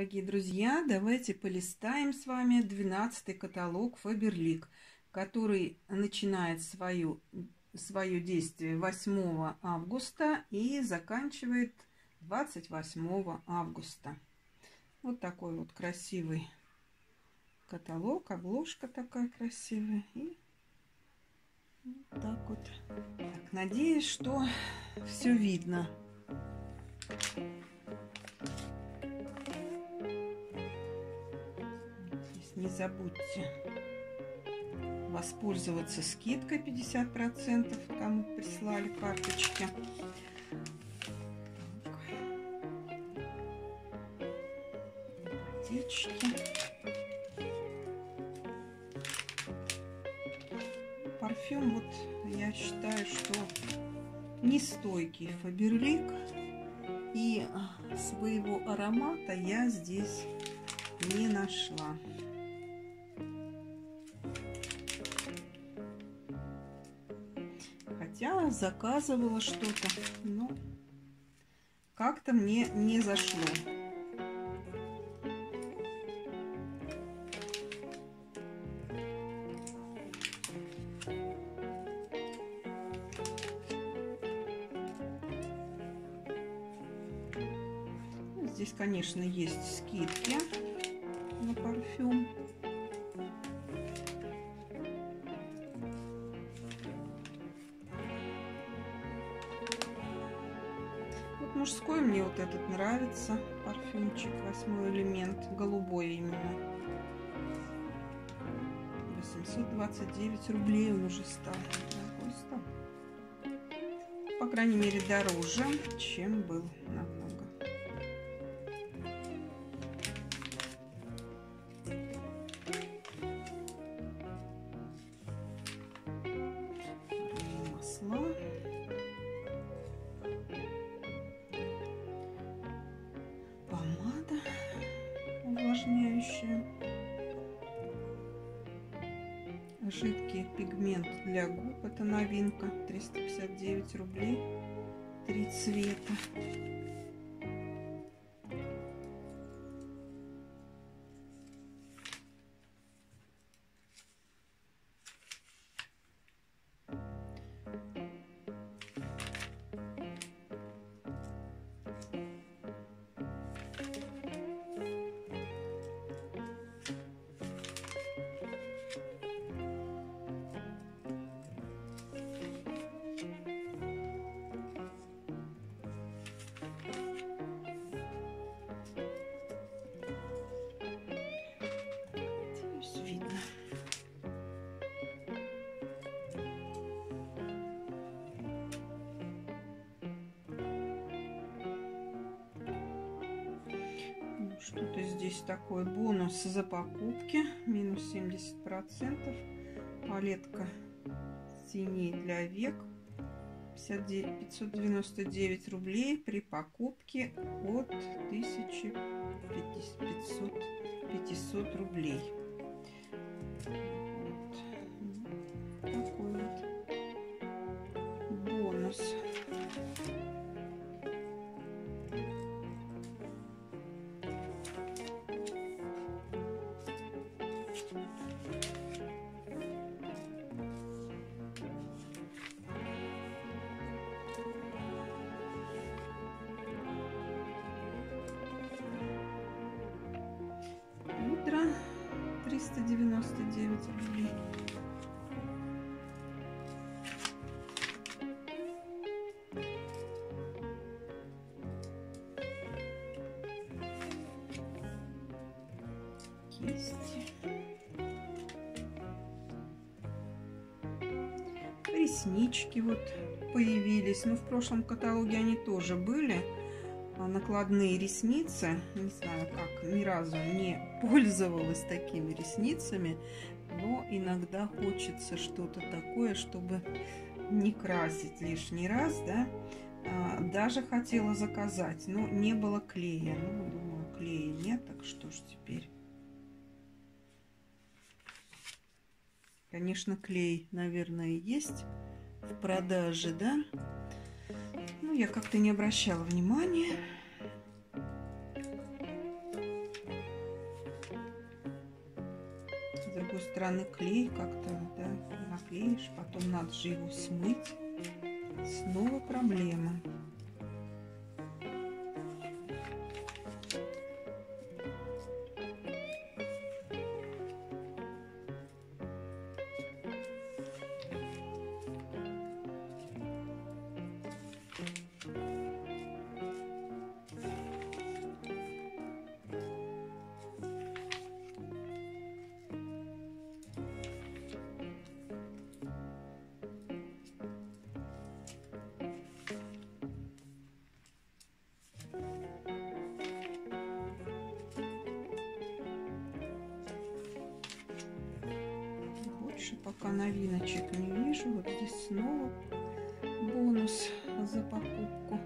Дорогие друзья, давайте полистаем с вами 12 каталог Faberlic, который начинает свою, свое действие 8 августа и заканчивает 28 августа. Вот такой вот красивый каталог, обложка такая красивая. И вот так вот. Так, надеюсь, что все видно. Не забудьте воспользоваться скидкой 50%, кому прислали карточки. Птички. Парфюм, вот я считаю, что нестойкий Фаберлик. И своего аромата я здесь не нашла. Хотя заказывала что-то, но как-то мне не зашло. Здесь, конечно, есть скидки на парфюм. Нравится. Парфюмчик, восьмой элемент. Голубой именно. 829 рублей он уже стал. По крайней мере, дороже, чем был намного. Увлажняющая. Жидкий пигмент для губ. Это новинка. 359 рублей. Три цвета. Что-то здесь такое бонус за покупки. Минус 70%. Палетка теней для век. 59 599 рублей при покупке от 1500 500 рублей. 399 рублей. Кисти. Реснички вот появились. Ну, в прошлом каталоге они тоже были накладные ресницы. Не знаю, как, ни разу не пользовалась такими ресницами, но иногда хочется что-то такое, чтобы не красить лишний раз, да. А, даже хотела заказать, но не было клея. Ну, думаю, клея нет, так что ж теперь. Конечно, клей, наверное, есть в продаже, да. Ну, я как-то не обращала внимания. Стороны клей как-то, да, наклеишь, потом надо же его смыть. Снова проблема. Больше пока новиночек не вижу. Вот здесь снова бонус за покупку.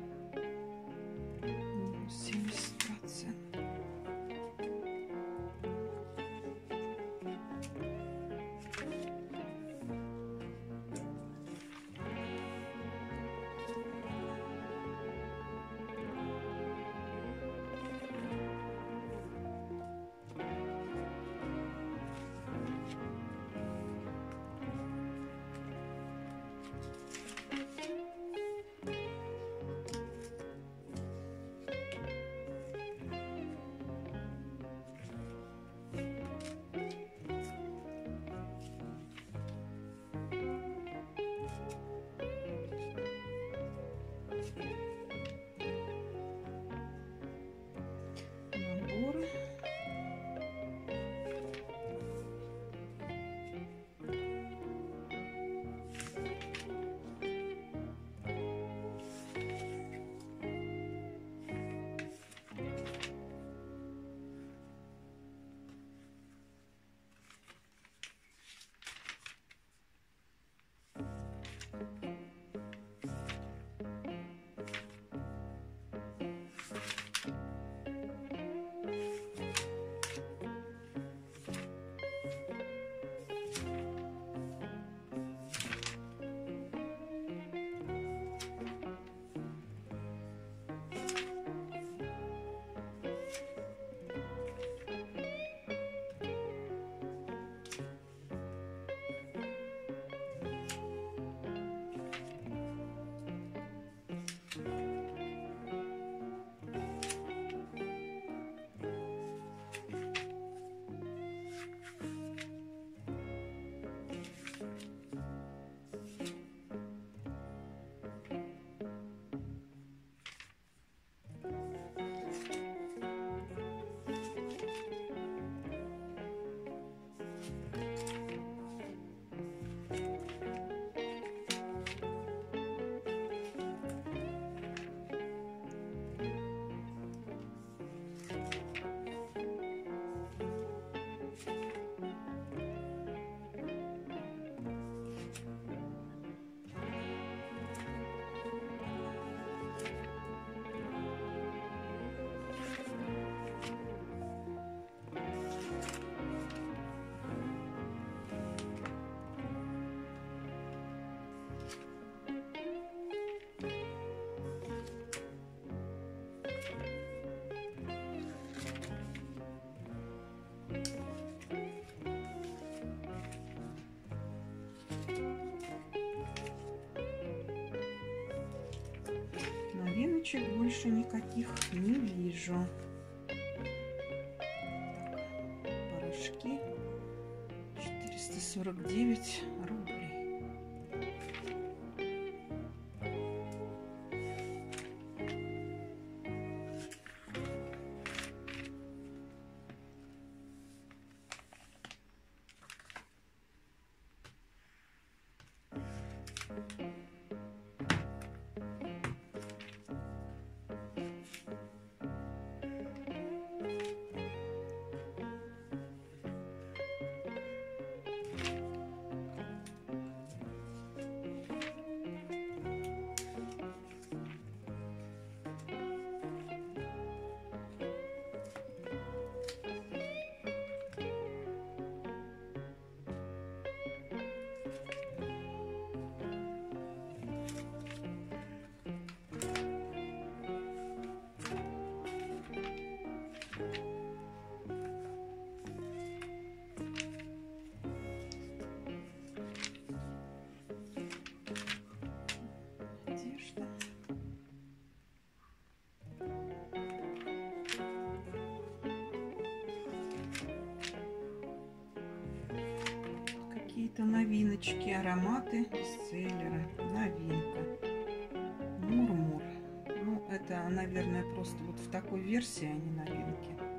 Больше никаких не вижу. Порошки 449 рублей. Какие-то новиночки, ароматы, бестселлеры, новинка. Мурмур. Ну, это, наверное, просто вот в такой версии они новинки.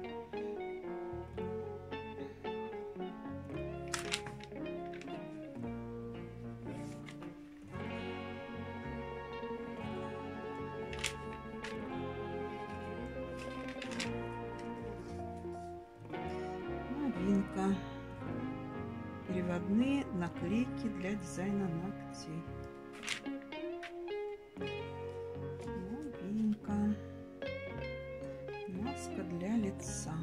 Наклейки для дизайна ногтей. Новинка. Маска для лица.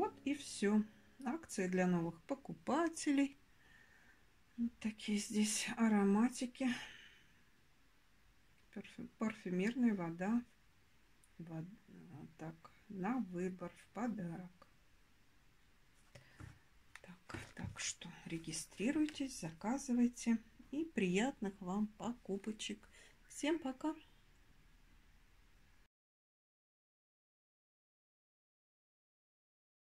Вот и все. Акции для новых покупателей. Вот такие здесь ароматики. Парфю- Парфюмерная вода. Вод- Так, на выбор, в подарок. Так, так что регистрируйтесь, заказывайте и приятных вам покупочек. Всем пока!